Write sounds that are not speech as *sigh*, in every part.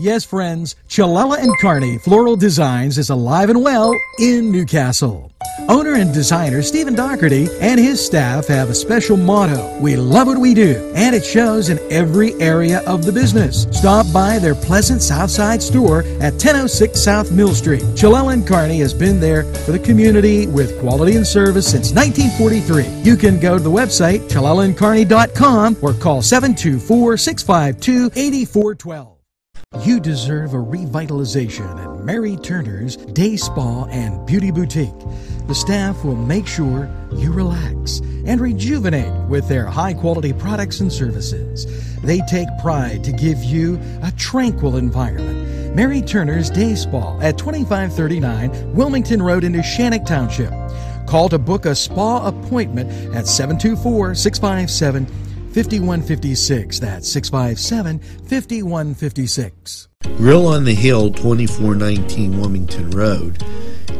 Yes, friends, Chalella and Carney Floral Designs is alive and well in New Castle. Owner and designer Stephen Doherty and his staff have a special motto We love what we do, and it shows in every area of the business. Stop by their pleasant Southside store at 1006 South Mill Street. Chalella and Carney has been there for the community with quality and service since 1943. You can go to the website chalellaandcarney.com or call 724 652 8412. You deserve a revitalization at Mary Turner's Day Spa and Beauty Boutique. The staff will make sure you relax and rejuvenate with their high quality products and services. They take pride to give you a tranquil environment. Mary Turner's Day Spa at 2539 Wilmington Road in Shannock Township. Call to book a spa appointment at 724 657 5156. That's 657 5156. Grill on the Hill, 2419 Wilmington Road,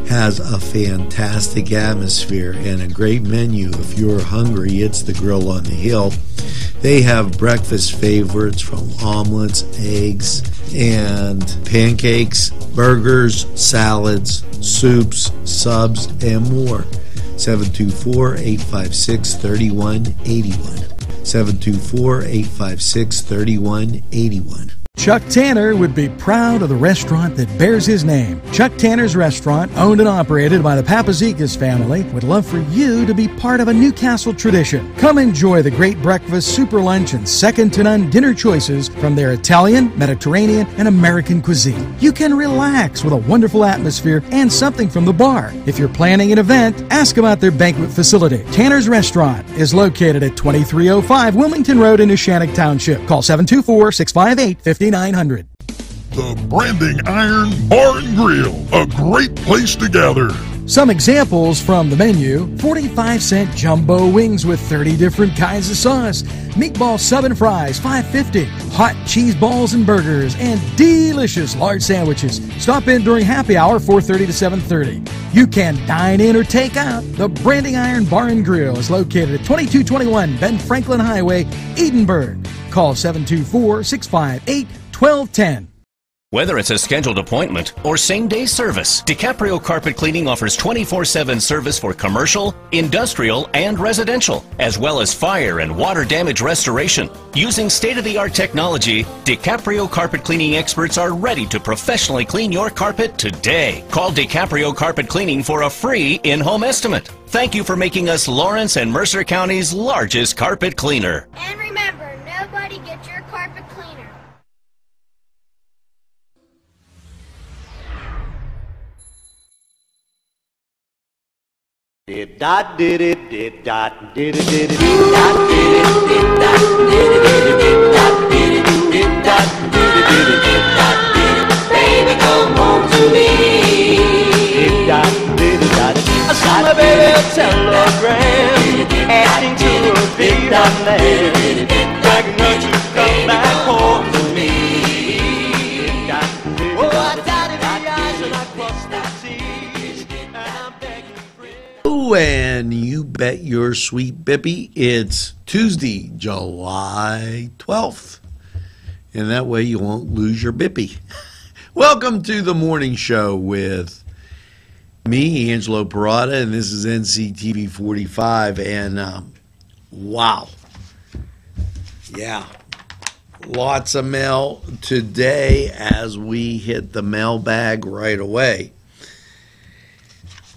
has a fantastic atmosphere and a great menu. If you're hungry, it's the Grill on the Hill. They have breakfast favorites from omelets, eggs, and pancakes, burgers, salads, soups, subs, and more. 724 856 3181. 724 856 3181. Chuck Tanner would be proud of the restaurant that bears his name. Chuck Tanner's Restaurant, owned and operated by the Papazikas family, would love for you to be part of a New Castle tradition. Come enjoy the great breakfast, super lunch, and second to none dinner choices from their Italian, Mediterranean, and American cuisine. You can relax with a wonderful atmosphere and something from the bar. If you're planning an event, ask about their banquet facility. Tanner's Restaurant is located at 2305 Wilmington Road in Shannock Township. Call 724 658 5900. The Branding Iron Bar and Grill, a great place to gather. Some examples from the menu 45 cent jumbo wings with 30 different kinds of sauce, meatball sub and fries 550, hot cheese balls and burgers, and delicious large sandwiches. Stop in during happy hour 4:30 to 7:30. You can dine in or take out. The Branding Iron Bar and Grill is located at 2221 Ben Franklin Highway, Edinburg. Call 724 658 1210. Whether it's a scheduled appointment or same day service, DiCaprio Carpet Cleaning offers 24 7 service for commercial, industrial, and residential, as well as fire and water damage restoration. Using state of the art technology, DiCaprio Carpet Cleaning experts are ready to professionally clean your carpet today. Call DiCaprio Carpet Cleaning for a free in home estimate. Thank you for making us Lawrence and Mercer County's largest carpet cleaner. And remember, Did dot did it did dot did it did it did dot did it did dot did it did it did dot did it did dot did it did it did dot did it baby come home to me did dot did it dot I saw my baby a telegram asking to be dot land And you bet your sweet Bippy it's Tuesday, July 12th. And that way you won't lose your Bippy. *laughs* Welcome to the morning show with me, Angelo Perrotta, and this is NCTV 45. And um, wow. Yeah. Lots of mail today as we hit the mailbag right away.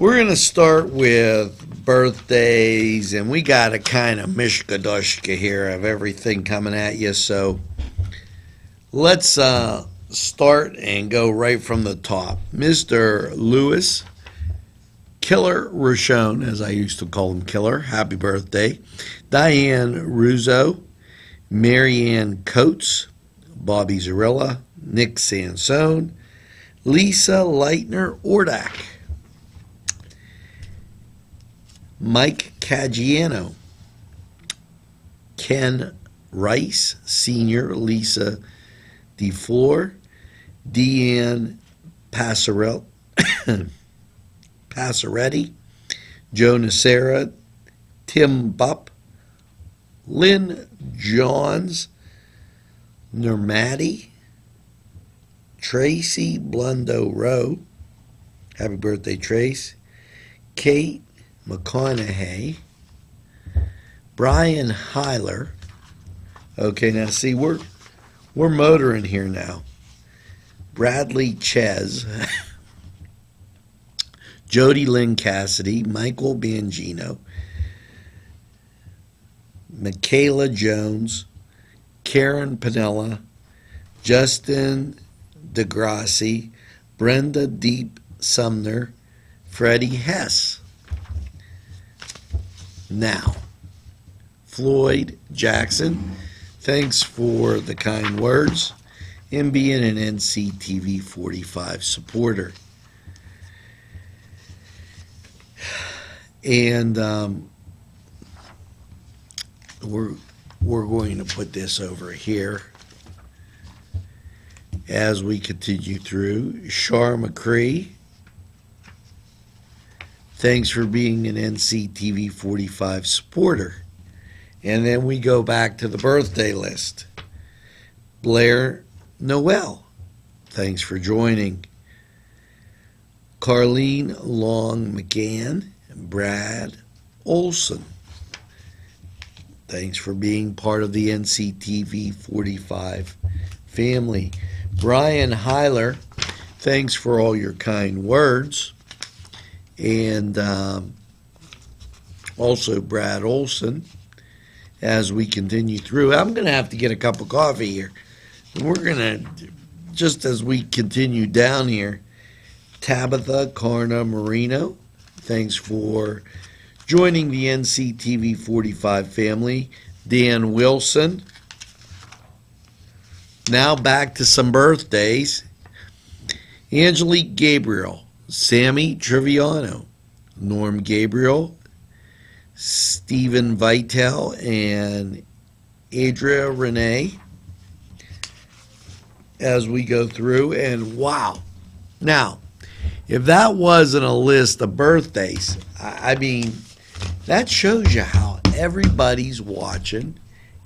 We're going to start with birthdays, and we got a kind of mishkadushka here of everything coming at you. So let's uh, start and go right from the top. Mr. Lewis Killer Rochon, as I used to call him Killer, happy birthday. Diane Russo, Marianne Coates, Bobby Zarilla, Nick Sansone, Lisa Leitner Ordak. Mike Caggiano, Ken Rice, Senior, Lisa DeFleur, Deanne Passarel, *coughs* Passaretti, Joe Nacera, Tim Bupp, Lynn Johns, Nermati, Tracy Blundo Rowe. Happy birthday, Trace. Kate McConaughey. Brian Heiler. Okay, now see, we're we're motoring here now. Bradley Ches. *laughs* Jody Lynn Cassidy, Michael Bangino, Michaela Jones, Karen Panella, Justin DeGrassi, Brenda Deep Sumner, Freddie Hess. Now, Floyd Jackson, thanks for the kind words and being an NCTV 45 supporter. And um, we're we're going to put this over here as we continue through. Shar McCree, thanks for being an NCTV 45 supporter. And then we go back to the birthday list. Blair Noel, thanks for joining. Carlene Long McGann Brad Olson. Thanks for being part of the NCTV 45 family. Brian Heiler, thanks for all your kind words. And um, also Brad Olson as we continue through. I'm going to have to get a cup of coffee here. We're going to, just as we continue down here, Tabitha Carna Marino, thanks for joining the NCTV 45 family. Dan Wilson. Now back to some birthdays. Angelique Gabriel, Sammy Triviano, Norm Gabriel, Stephen Vitale, and Adria Renee as we go through. And wow. Now, if that wasn't a list of birthdays, I I mean, that shows you how everybody's watching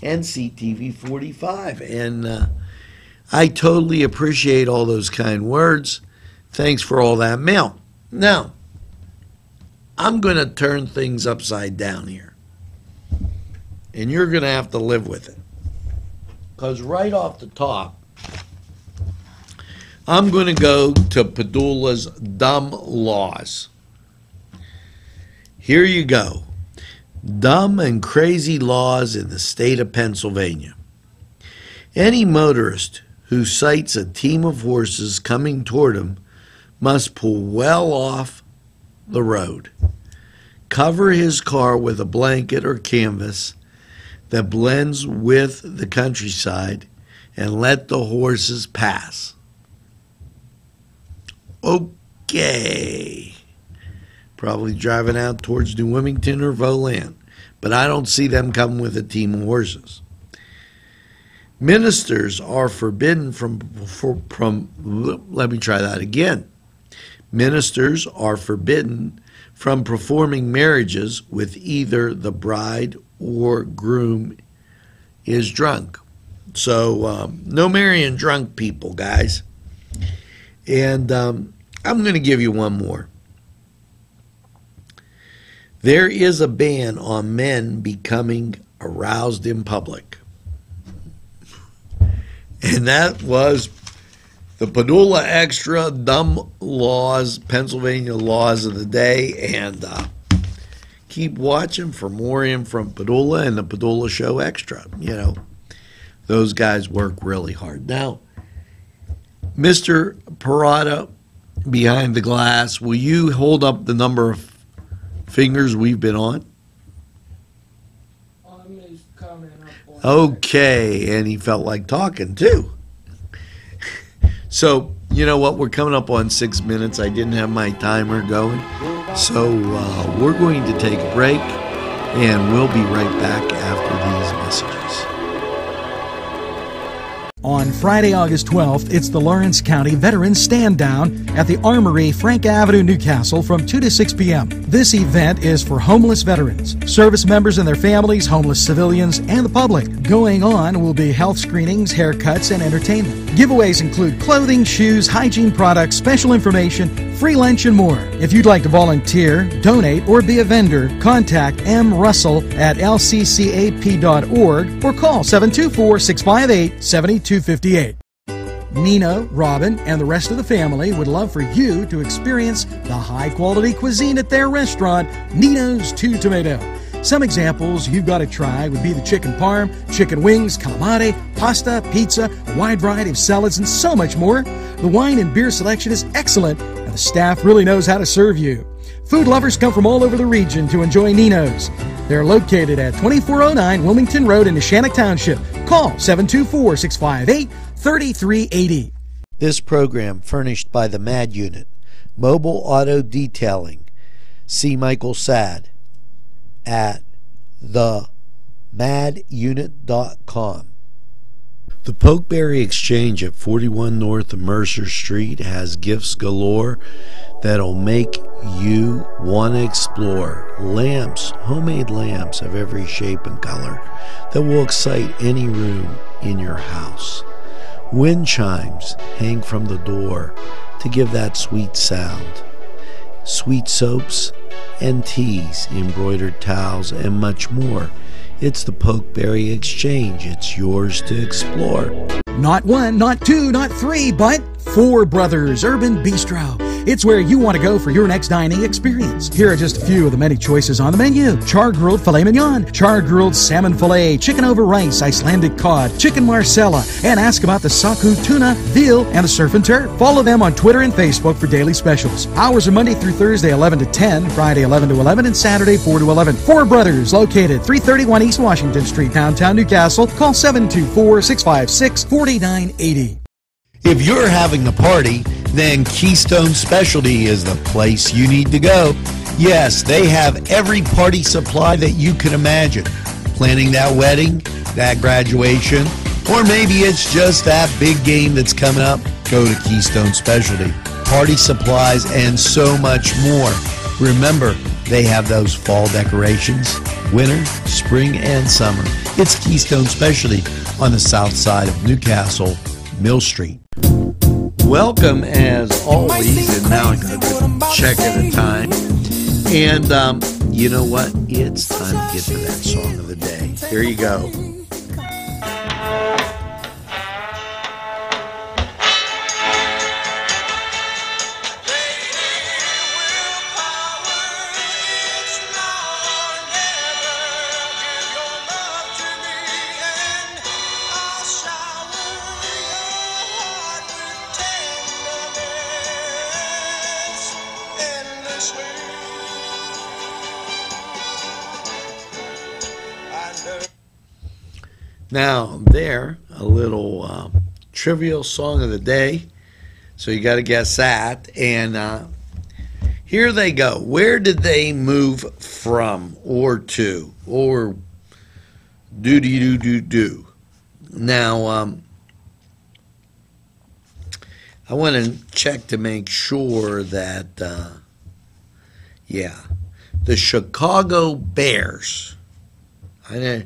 NCTV 45. And uh, I totally appreciate all those kind words. Thanks for all that mail. Now, I'm going to turn things upside down here. And you're going to have to live with it. Because right off the top, I'm going to go to Padula's dumb laws. Here you go. Dumb and crazy laws in the state of Pennsylvania. Any motorist who sights a team of horses coming toward him must pull well off the road. Cover his car with a blanket or canvas that blends with the countryside and let the horses pass. Okay. Probably driving out towards New Wilmington or Volant, but I don't see them coming with a team of horses. Ministers are forbidden from, for, from let me try that again. Ministers are forbidden from performing marriages with either the bride or groom is drunk. So, um, no marrying drunk people, guys. And um, I'm going to give you one more. There is a ban on men becoming aroused in public. And that was the Padula Extra Dumb Laws, Pennsylvania Laws of the Day. And uh, keep watching for more in from Padula and the Padula Show Extra. You know, those guys work really hard. Now, Mr. Perrotta behind the glass, will you hold up the number of fingers we've been on? On his comment up on. Okay, and he felt like talking too. So, you know what? We're coming up on six minutes. I didn't have my timer going. So, uh, we're going to take a break, and we'll be right back after these messages. On Friday, August 12th, it's the Lawrence County Veterans Stand Down at the Armory, Frank Avenue, New Castle from 2 to 6 p.m. This event is for homeless veterans, service members and their families, homeless civilians, and the public. Going on will be health screenings, haircuts, and entertainment. Giveaways include clothing, shoes, hygiene products, special information, free lunch, and more. If you'd like to volunteer, donate, or be a vendor, contact M. Russell at lccap.org or call 724 658 7258. Nina, Robin, and the rest of the family would love for you to experience the high quality cuisine at their restaurant, Nino's Two Tomato. Some examples you've got to try would be the chicken parm, chicken wings, calamari, pasta, pizza, a wide variety of salads, and so much more. The wine and beer selection is excellent, the staff really knows how to serve you. Food lovers come from all over the region to enjoy Nino's. They're located at 2409 Wilmington Road in Neshannock Township. Call 724 658 3380. This program furnished by the MAD Unit, Mobile Auto Detailing. See Michael Sad at themadunit.com. The Pokeberry Exchange at 41 North Mercer Street has gifts galore that'll make you want to explore. Lamps, homemade lamps of every shape and color that will excite any room in your house. Wind chimes hang from the door to give that sweet sound. Sweet soaps and teas, embroidered towels, and much more. It's the Pokeberry Exchange. It's yours to explore. Not one, not two, not three, but Four Brothers Urban Bistro. It's where you want to go for your next dining experience. Here are just a few of the many choices on the menu char grilled filet mignon, char grilled salmon filet, chicken over rice, Icelandic cod, chicken marsala, and ask about the saku tuna, veal, and the surf and turf. Follow them on Twitter and Facebook for daily specials. Hours are Monday through Thursday, 11 to 10, Friday, 11 to 11, and Saturday, 4 to 11. Four Brothers, located 331 East Washington Street, downtown New Castle. Call 724 656 4980. If you're having a party, then Keystone Specialty is the place you need to go. Yes, they have every party supply that you can imagine. Planning that wedding, that graduation, or maybe it's just that big game that's coming up, go to Keystone Specialty. Party supplies and so much more. Remember, they have those fall decorations, winter, spring, and summer. It's Keystone Specialty on the south side of New Castle, Mill Street. Welcome as always, and now I'm going to check at a time. And um, you know what? It's time to get to that song of the day. Here you go. Now, there, a little uh, trivial song of the day. So you got to guess that. And uh, here they go. Where did they move from or to or do do do do do? Now, um, I want to check to make sure that, uh, yeah, the Chicago Bears. I know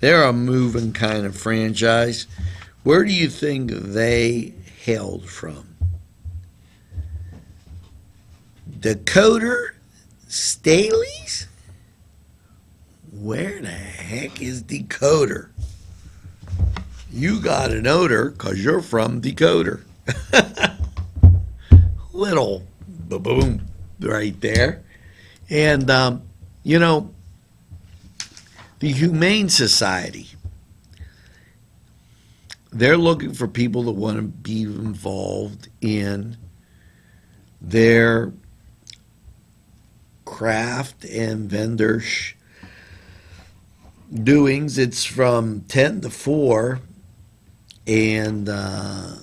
they're a moving kind of franchise. Where do you think they hailed from? Decatur Staleys? Where the heck is Decatur? You got an odor because you're from Decatur. *laughs* Little boom right there. And, um, you know, the Humane Society, they're looking for people that want to be involved in their craft and vendor doings. It's from 10 to 4, and uh,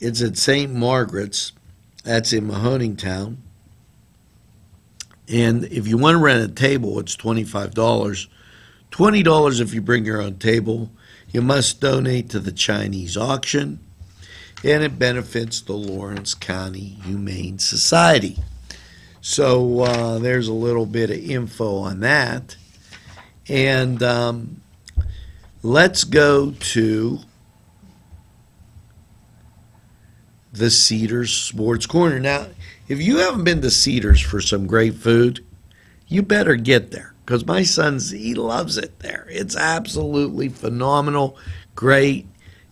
it's at St. Margaret's. That's in Mahoningtown. And if you want to rent a table, it's $25. $20 if you bring your own table. You must donate to the Chinese auction, and it benefits the Lawrence County Humane Society. So uh, there's a little bit of info on that. And um, let's go to the Cedars Sports Corner. Now, if you haven't been to Cedars for some great food, you better get there because my son's he loves it there. It's absolutely phenomenal, great,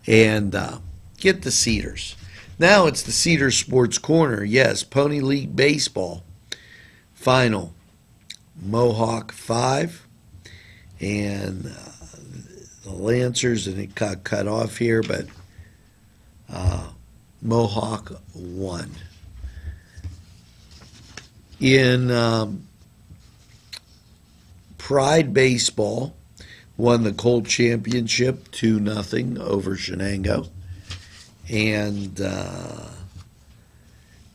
and uh, get the Cedars. Now it's the Cedars Sports Corner. Yes, Pony League Baseball final. Mohawk five, and uh, the Lancers, and it got cut off here, but uh, Mohawk won. In um, Pride Baseball, won the Colt Championship 2 nothing over Shenango. And uh,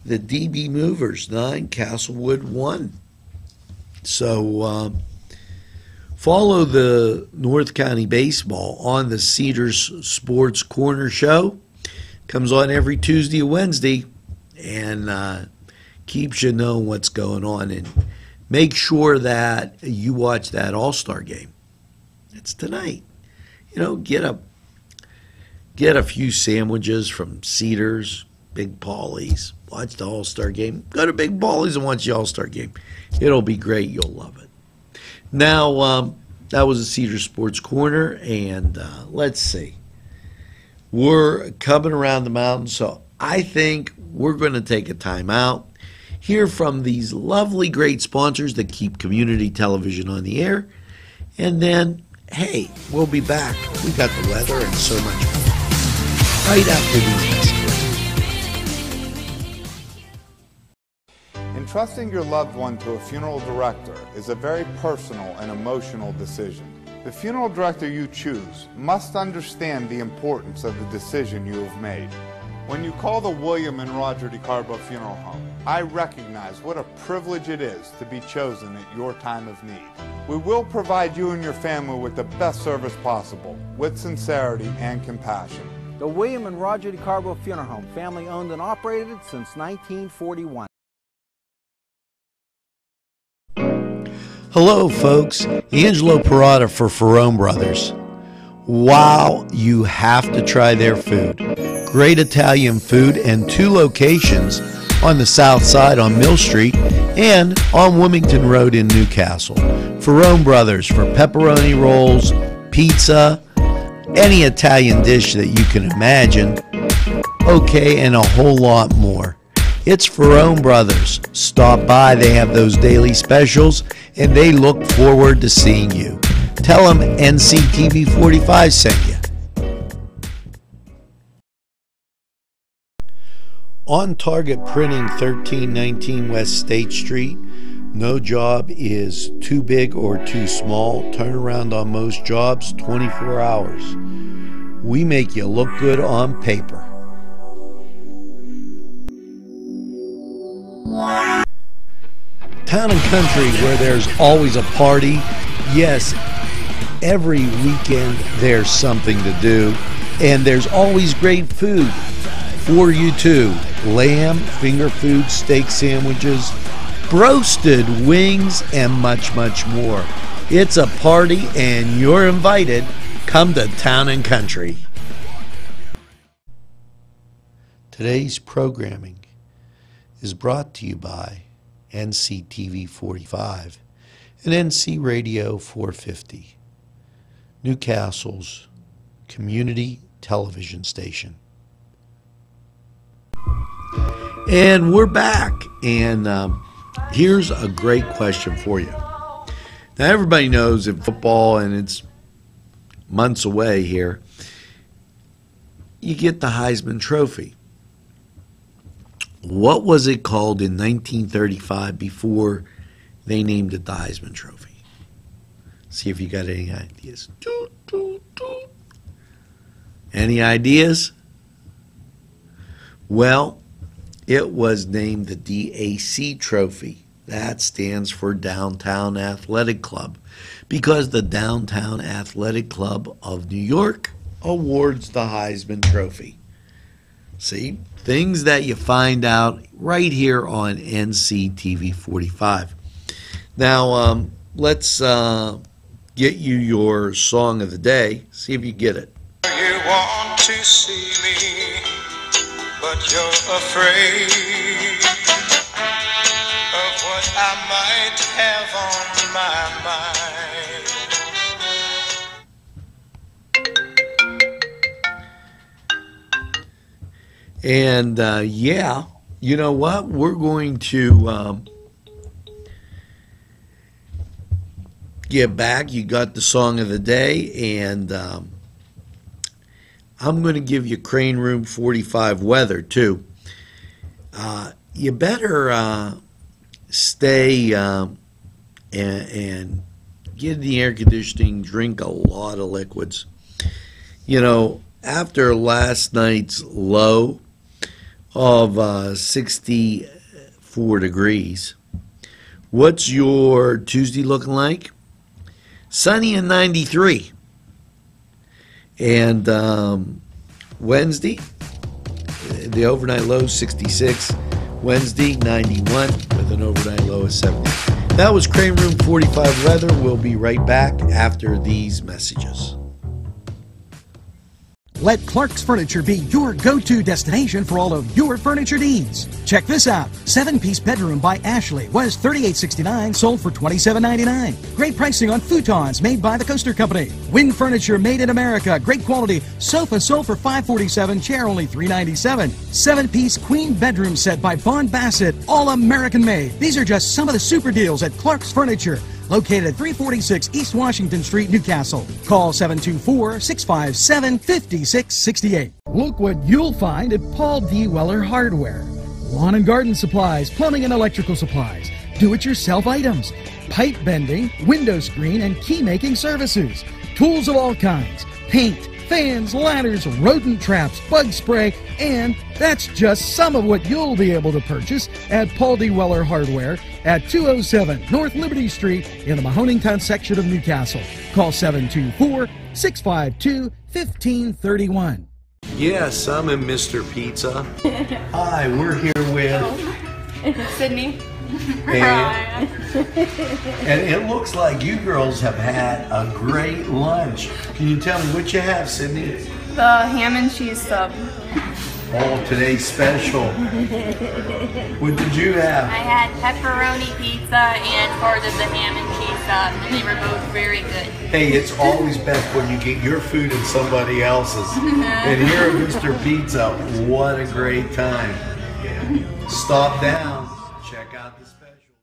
the DB Movers 9, Castlewood 1. So uh, follow the North County Baseball on the Cedars Sports Corner Show. Comes on every Tuesday and Wednesday and uh, keeps you knowing what's going on. And make sure that you watch that All Star game. It's tonight. You know, get a get a few sandwiches from Cedars, Big Paulie's. Watch the All Star game. Go to Big Paulie's and watch the All Star game. It'll be great. You'll love it. Now, um, that was a Cedar Sports Corner, and uh, let's see. We're coming around the mountain, so I think we're going to take a time out hear from these lovely, great sponsors that keep community television on the air. And then, hey, we'll be back. We got the weather and so much more. Right after these messages. Entrusting your loved one to a funeral director is a very personal and emotional decision. The funeral director you choose must understand the importance of the decision you have made. When you call the William and Roger DeCarbo Funeral Home, I recognize what a privilege it is to be chosen at your time of need. We will provide you and your family with the best service possible, with sincerity and compassion. The William and Roger DeCarbo Funeral Home, family owned and operated since 1941. Hello, folks. Angelo Perrotta for Ferrone Brothers. Wow, you have to try their food. Great Italian food and two locations on the south side on Mill Street and on Wilmington Road in New Castle. Ferrone Brothers for pepperoni rolls, pizza, any Italian dish that you can imagine. Okay, and a whole lot more. It's Ferrone Brothers. Stop by, they have those daily specials, and they look forward to seeing you. Tell them NCTV 45 sent you. On Target Printing, 1319 West State Street. No job is too big or too small. Turnaround on most jobs, 24 hours. We make you look good on paper. Town and country where there's always a party. Yes, every weekend there's something to do, and there's always great food for you too. Lamb, finger food, steak sandwiches, roasted wings, and much, much more. It's a party, and you're invited. Come to Town and Country. Today's programming is brought to you by NCTV 45 and NC Radio 450, Newcastle's community television station. And we're back. And um, here's a great question for you. Now, everybody knows in football, and it's months away here, you get the Heisman Trophy. What was it called in 1935 before they named it the Heisman Trophy? See if you got any ideas. Any ideas? Well, it was named the DAC Trophy. That stands for Downtown Athletic Club because the Downtown Athletic Club of New York awards the Heisman Trophy. See, things that you find out right here on NCTV 45. Now, um, let's uh, get you your song of the day. See if you get it. You but you're afraid of what I might have on my mind. And uh, yeah, you know what? We're going to um, get back. You got the song of the day, and um, I'm going to give you Crane Room 45 weather too. Uh, you better uh, stay um, and, and get in the air conditioning, drink a lot of liquids. You know, after last night's low of uh, 64 degrees, what's your Tuesday looking like? Sunny and 93. And um, Wednesday, the overnight low 66. Wednesday 91 with an overnight low of 70. That was Crane Room 45 weather. We'll be right back after these messages. Let Clark's Furniture be your go-to destination for all of your furniture needs. Check this out. Seven-piece bedroom by Ashley was $38.69, sold for $27.99. Great pricing on futons made by the Coaster Company. Wind furniture made in America. Great quality. Sofa sold for 547, chair only 397. Seven-piece queen bedroom set by Vaughan-Bassett, all American made. These are just some of the super deals at Clark's Furniture located at 346 East Washington Street, New Castle. Call 724 657 5668. Look what you'll find at Paul D. Weller Hardware lawn and garden supplies, plumbing and electrical supplies, do it yourself items, pipe bending, window screen, and key making services, tools of all kinds, paint. Fans, ladders, rodent traps, bug spray, and that's just some of what you'll be able to purchase at Paul D. Weller Hardware at 207 North Liberty Street in the Mahoningtown section of New Castle. Call 724 652 1531. Yes, I'm in Mr. Pizza. *laughs* Hi, we're here with. *laughs* Sydney. And, and it looks like you girls have had a great lunch. Can you tell me what you have, Sydney? The ham and cheese sub. Oh, today's special. *laughs* What did you have? I had pepperoni pizza and part of the ham and cheese sub, and they were both very good. Hey, it's always best when you get your food and somebody else's. *laughs* And here at Mr. Pizza, what a great time. Stop down. Check out the special.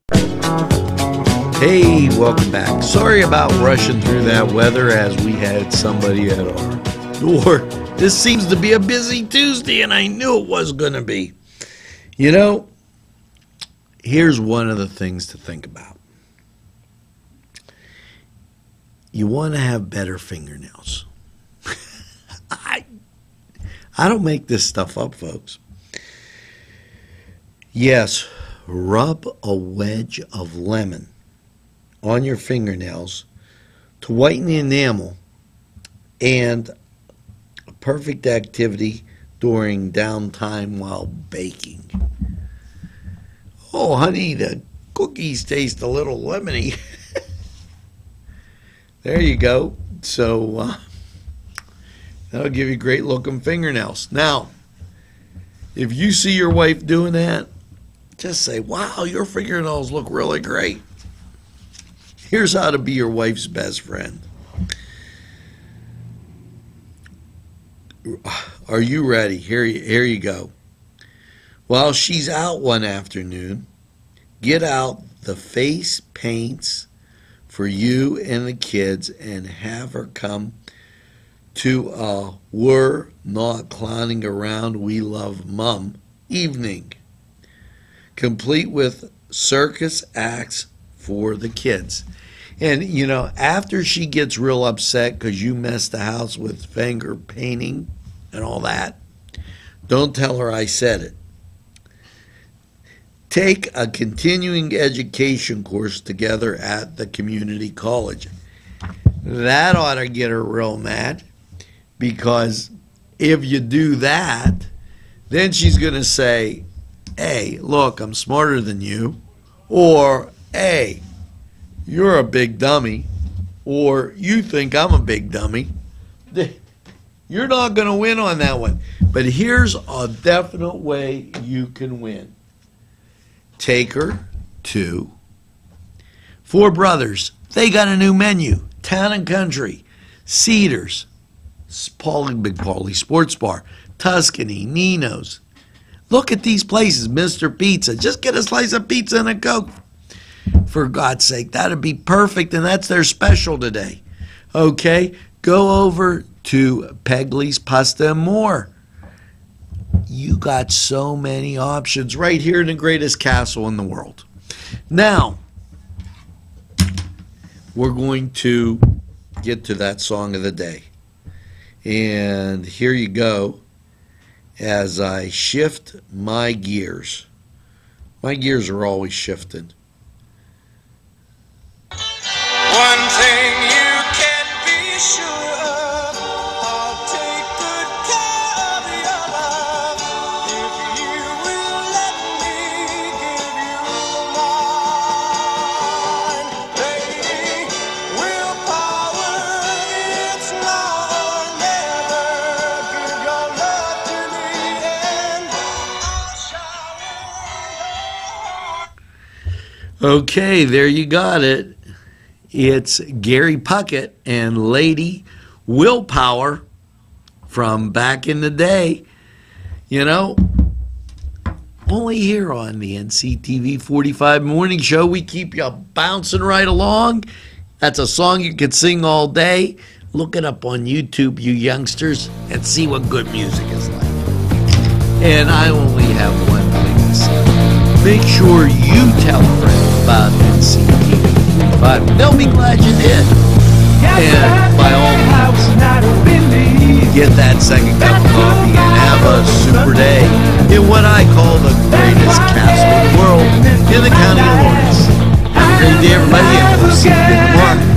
Hey, welcome back. Sorry about rushing through that weather as we had somebody at our door. This seems to be a busy Tuesday, and I knew it was going to be. You know, here's one of the things to think about. You want to have better fingernails. *laughs* I, I don't make this stuff up, folks. Yes, rub a wedge of lemon on your fingernails to whiten the enamel and perfect activity during downtime while baking. Oh, honey, the cookies taste a little lemony. *laughs* there you go. So uh, that'll give you great looking fingernails. Now, if you see your wife doing that, just say, wow, your fingernails look really great. Here's how to be your wife's best friend. Are you ready? Here, here you go. While she's out one afternoon, get out the face paints for you and the kids and have her come to a We're Not Clowning Around, We Love Mum evening, complete with circus acts for the kids. And, you know, after she gets real upset because you messed the house with finger painting and all that, don't tell her I said it. Take a continuing education course together at the community college. That ought to get her real mad. Because if you do that, then she's going to say, hey, look, I'm smarter than you. Or, hey, you're a big dummy. Or you think I'm a big dummy. *laughs* You're not going to win on that one. But here's a definite way you can win. Take her to Four Brothers. They got a new menu. Town and Country, Cedars, Paulie Big Paulie Sports Bar, Tuscany, Nino's. Look at these places, Mr. Pizza. Just get a slice of pizza and a Coke. For God's sake, that'd be perfect, and that's their special today. Okay, go over to Pegley's Pasta and More. You got so many options right here in the greatest castle in the world. Now, we're going to get to that song of the day. And here you go as I shift my gears. My gears are always shifting. Okay, there you got it. It's Gary Puckett and Lady Willpower from back in the day. You know, only here on the NCTV 45 Morning Show, we keep you bouncing right along. That's a song you could sing all day. Look it up on YouTube, you youngsters, and see what good music is like. And I only have one thing to say. Make sure you tell a friend about NCD 35. They'll be glad you did. And by all means, get that second cup of coffee and have a super day in what I call the greatest castle in the world in the county of Lawrence. Have a great day, everybody, and we'll see you tomorrow.